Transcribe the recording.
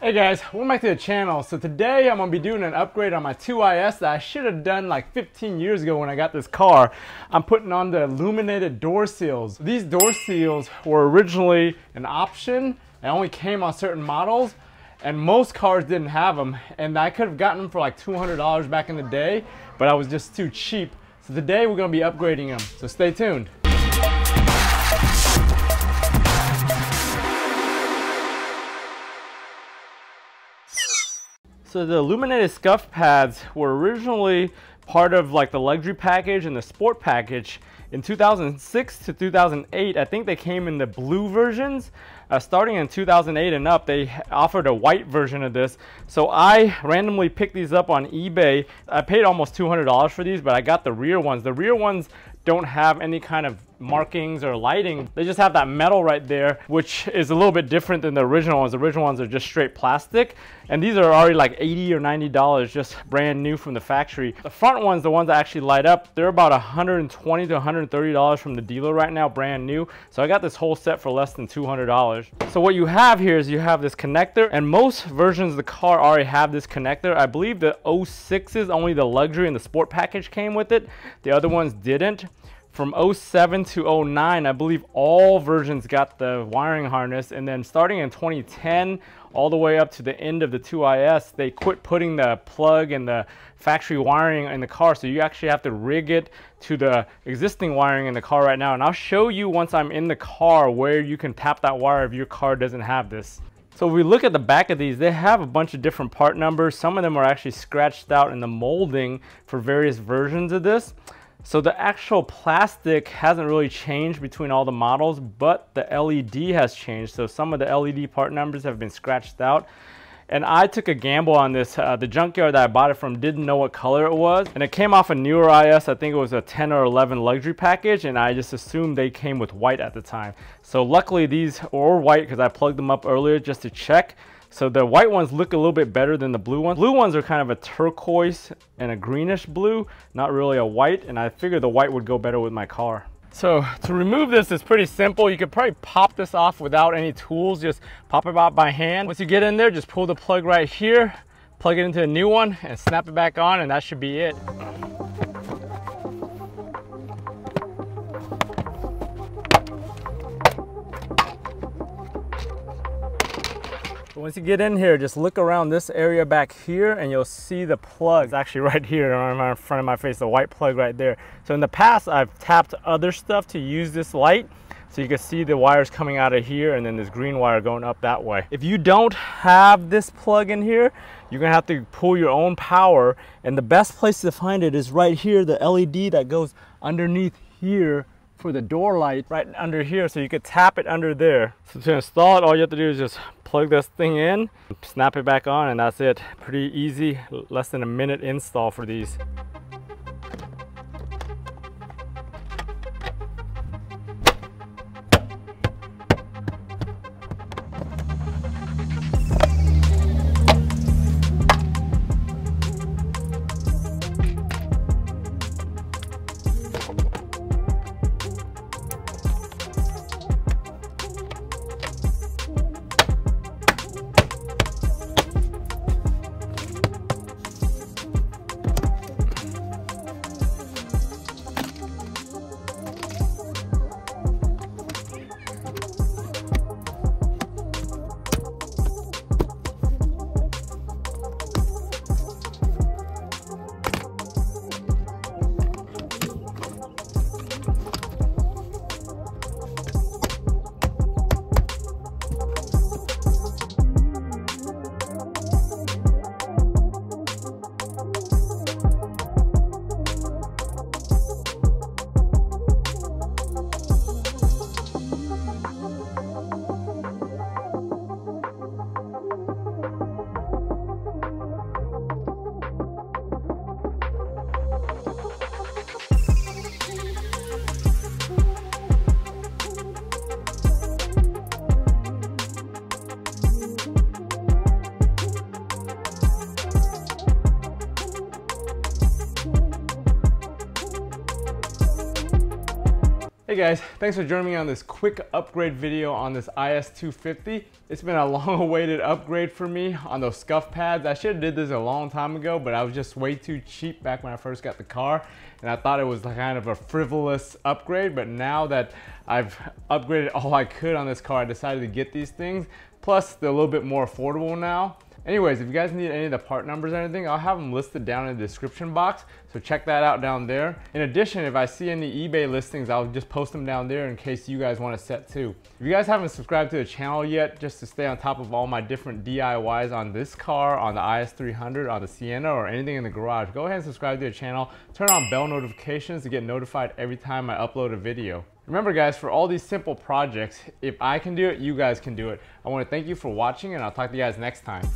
Hey guys, welcome back to the channel. So today I'm gonna be doing an upgrade on my 2IS that I should have done like 15 years ago when I got this car. I'm putting on the illuminated door seals. These door seals were originally an option and only came on certain models and most cars didn't have them and I could have gotten them for like $200 back in the day, but I was just too cheap. So today we're gonna be upgrading them, so stay tuned. So the illuminated scuff pads were originally part of like the luxury package and the sport package. In 2006 to 2008, I think they came in the blue versions. Uh, starting in 2008 and up, they offered a white version of this. So I randomly picked these up on eBay. I paid almost $200 for these, but I got the rear ones. The rear ones don't have any kind of markings or lighting. They just have that metal right there, which is a little bit different than the original ones. The original ones are just straight plastic. And these are already like 80 or $90, just brand new from the factory. The front ones, the ones that actually light up, they're about 120 to $130 from the dealer right now, brand new. So I got this whole set for less than $200. So what you have here is you have this connector and most versions of the car already have this connector. I believe the 06s, only the luxury and the sport package came with it. The other ones didn't from 07 to 09, I believe all versions got the wiring harness. And then starting in 2010, all the way up to the end of the 2IS, they quit putting the plug and the factory wiring in the car. So you actually have to rig it to the existing wiring in the car right now. And I'll show you once I'm in the car where you can tap that wire if your car doesn't have this. So if we look at the back of these, they have a bunch of different part numbers. Some of them are actually scratched out in the molding for various versions of this. So the actual plastic hasn't really changed between all the models, but the LED has changed. So some of the LED part numbers have been scratched out. And I took a gamble on this. Uh, the junkyard that I bought it from didn't know what color it was. And it came off a newer IS. I think it was a 10 or 11 luxury package. And I just assumed they came with white at the time. So luckily these were white because I plugged them up earlier just to check. So the white ones look a little bit better than the blue ones. Blue ones are kind of a turquoise and a greenish blue, not really a white, and I figured the white would go better with my car. So to remove this is pretty simple. You could probably pop this off without any tools, just pop it out by hand. Once you get in there, just pull the plug right here, plug it into a new one and snap it back on and that should be it. Once you get in here, just look around this area back here and you'll see the plug. It's actually right here in front of my face, the white plug right there. So in the past, I've tapped other stuff to use this light. So you can see the wires coming out of here and then this green wire going up that way. If you don't have this plug in here, you're gonna have to pull your own power. And the best place to find it is right here, the LED that goes underneath here for the door light right under here so you could tap it under there. So to install it, all you have to do is just plug this thing in, snap it back on, and that's it. Pretty easy, less than a minute install for these. Guys, thanks for joining me on this quick upgrade video on this IS250. It's been a long awaited upgrade for me on those scuff pads. I should have did this a long time ago, but I was just way too cheap back when I first got the car. And I thought it was kind of a frivolous upgrade, but now that I've upgraded all I could on this car, I decided to get these things. Plus, they're a little bit more affordable now. Anyways, if you guys need any of the part numbers or anything, I'll have them listed down in the description box. So check that out down there. In addition, if I see any eBay listings, I'll just post them down there in case you guys want to set too. If you guys haven't subscribed to the channel yet, just to stay on top of all my different DIYs on this car, on the IS300, on the Sienna, or anything in the garage, go ahead and subscribe to the channel. Turn on bell notifications to get notified every time I upload a video. Remember guys, for all these simple projects, if I can do it, you guys can do it. I wanna thank you for watching and I'll talk to you guys next time.